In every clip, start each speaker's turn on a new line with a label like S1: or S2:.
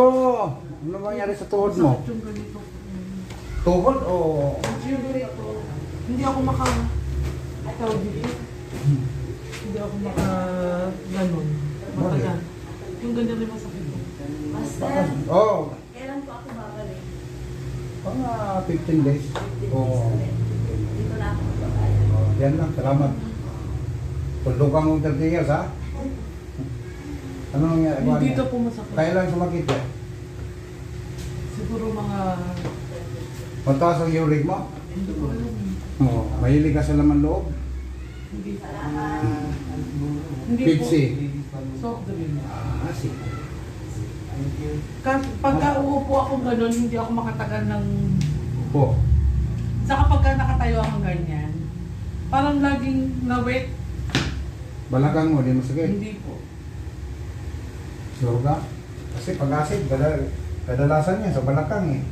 S1: Oh, ano nangyari sa tuhod mo?
S2: Sakit yung ganito.
S1: Tuhod o...
S2: Yung ganito. Hindi ako maka... Tawag dito. Hindi ako maka... Ganon. Matagal. Yung ganyan rin masakit.
S3: Master,
S1: Oh,
S3: kailan po ako babalik?
S1: mga 15 days.
S3: 15
S1: Oo.
S3: days ulit. Dito na ako.
S1: Oh, yan lang, salamat. Tulog kang ng 30 years, ha? Ano nangyari?
S2: Yung dito po masakit.
S1: Kailan sumakit yan?
S2: Siguro mga...
S1: Mataas ang uric mo?
S2: Hindi ko alam.
S1: Oo. Mahilig ka sa laman loob?
S2: Hindi po.
S3: Salamat.
S2: Hindi po.
S1: Pepsi.
S2: Soft drink.
S1: Ah, sige.
S2: Kasi pagka uupo ako ganun, hindi ako makatagal ng...
S1: Po.
S2: Saka pagka nakatayo ako ganyan, parang laging na-wet.
S1: Balakang mo, di mo sakit.
S2: Hindi po.
S1: Sure ka? Kasi kadal kadalasan niya sa balakang eh.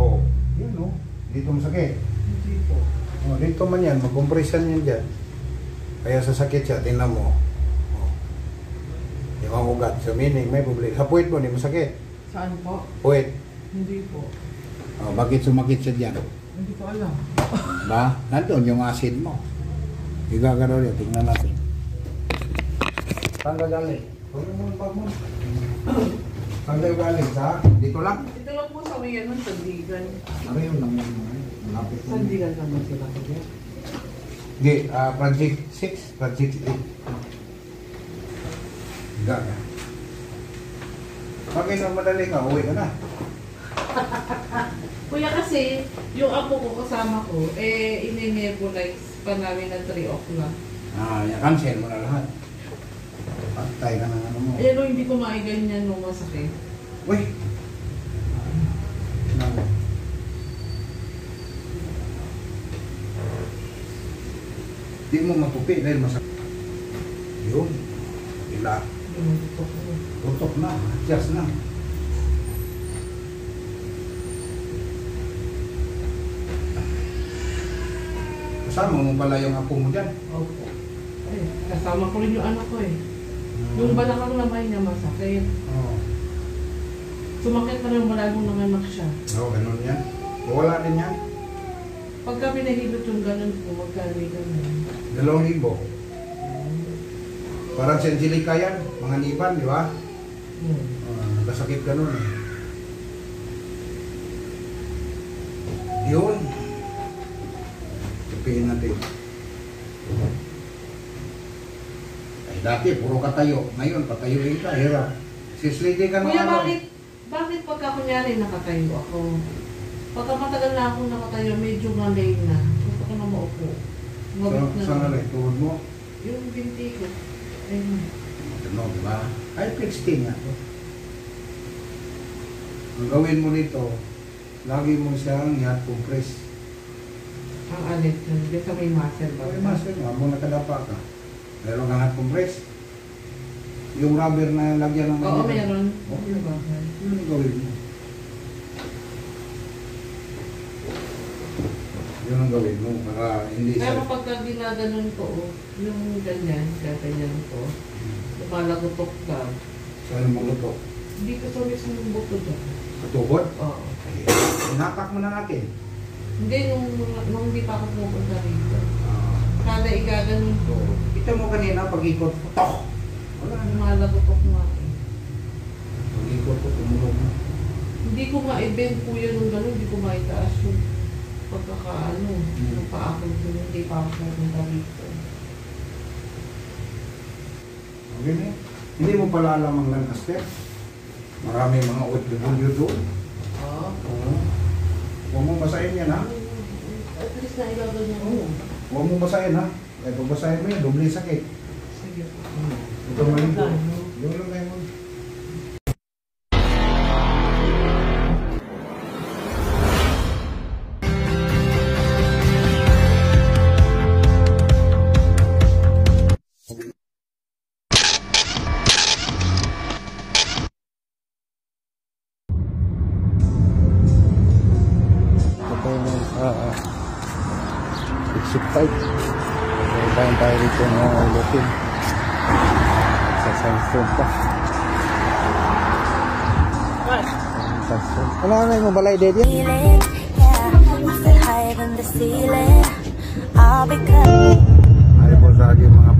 S1: Oo. Oh. Yan o. Dito mo sakit.
S2: hindi po.
S1: Oh, dito man yan, mag-compression yan dyan. Kaya sasakit siya, tingnan mo. Oh. Yung mga ugat. So meaning, may problema. Sa puwit mo, di mo sakit.
S2: Saan po?
S1: Puwit.
S2: Hindi po.
S1: Oh, bakit sumakit siya dyan?
S2: Hindi ko alam.
S1: Ba? Nandun yung acid mo. Igagano rin, tingnan natin. Saan ka galing? Saan kayo galing? Sa? Dito lang?
S2: Ito lang po sa may ano, sandigan.
S1: Ano yun lang yun? Malapit lang.
S2: Sandigan naman sila ko dyan.
S1: Hindi, ah, project 6, project 8. Gaga. Pag ino madali ka, uwi ka na.
S2: Kuya kasi, yung apo ko kasama ko, eh, ine-nebulize pa namin na 3 o'clock.
S1: Ah, yan, cancel mo na lahat. Patay ka ng ano mo.
S2: Ayan o, hindi ko maiganyan nung masakit.
S1: Uy! Nako. Di mo matupi dahil masakit. Yun. Ila.
S2: Dumudutok ko.
S1: Tutok na. Adjust na. Kasama mo pala yung apo mo dyan.
S2: Opo. Eh, kasama ko rin yung anak ko eh. Yung balakang lamay niya masakit.
S1: Oo.
S2: Sumakit na rin wala nung nanganak siya.
S1: Oo, ganun yan. Wala din yan.
S2: Pagka pinahilot yung ganun po, magkano yung ganun.
S1: Dalawang libo. Parang si Angelica yan. Mga niban, di ba?
S2: Hmm.
S1: Uh, nagkasakit ganun eh. Yun. Tupiin natin. Ay dati, puro katayo. Ngayon, patayuin ka. Hirap. Sislidi ka ng
S2: Kuya,
S1: ano.
S2: bakit, bakit pagka kunyari nakatayo ako? Pagka matagal na ako nakatayo, medyo malay na. Gusto ko na maupo. Mabit
S1: Sa,
S2: na.
S1: sa nga rin, tuhod mo.
S2: Yung binti ko. Ayun.
S1: Ano, di ba? Ay, fixed nga to. Ang gawin mo nito, lagi mo siyang i-hot compress.
S2: Ang alit yun. Di sa may muscle ba?
S1: Ay, master mo, mo nakadapa ka. Meron kang hot compress. Yung rubber na lagyan ng
S2: Oo,
S1: manila.
S2: meron.
S1: Oo.
S2: Diba?
S1: Yun ang gawin mo. Yun ang gawin mo para hindi
S2: Pero
S1: siya...
S2: pagka ginaganon ko, yung ganyan, gaganyan ko, lumalagotok ka.
S1: Saan mo luto?
S2: Hindi ko sa mismo yung buto dyan.
S1: Katuhod?
S2: Oo.
S1: Ay, Inapak mo na natin.
S2: Hindi, nung, nung hindi pa ako pupunta rito.
S1: Ah,
S2: Kada igaganon ko,
S1: kita mo kanina pag-ikot, putok! Wala na.
S2: lumalagotok nga eh.
S1: Pag-ikot ko, tumulog na.
S2: Hindi ko ma-bend po yun nung gano'n, hindi ko maitaas yung pagkakaano, yung paa ko, yung hindi pa ako pupunta rito.
S1: Okay na. Hindi mo pala alam ang Lancaster. Marami mga OFW doon.
S2: Oo.
S1: Oo. Huwag mo basahin yan ha.
S2: At least na igaganyan ko.
S1: Oo. Huwag mo basahin ha. Eh, pagbasahin mo yan, doble sakit.
S2: Sige. Hmm.
S1: Ito mo yun. Yung lang kayo mo. Uh, 65 Kain tayo dito ng mga ulotin. Sa cellphone pa. Ano
S4: na yung mabalay dito? Ay po sa aking mga